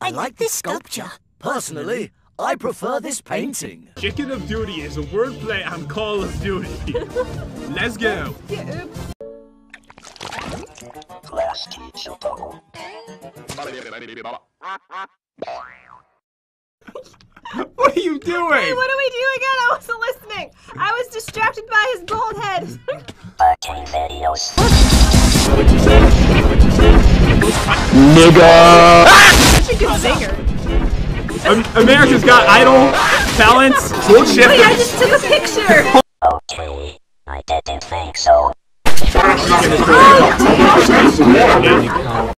I like this sculpture. Personally, I prefer this painting. Chicken of Duty is a wordplay on Call of Duty. Let's go. Class. What are you doing? Hey, what do we do again? I wasn't listening. I was distracted by his bald head. Arcade singer. America's Got Idol talents. Hold shift. Wait, I just took a picture. Okay, I didn't think so. Oh,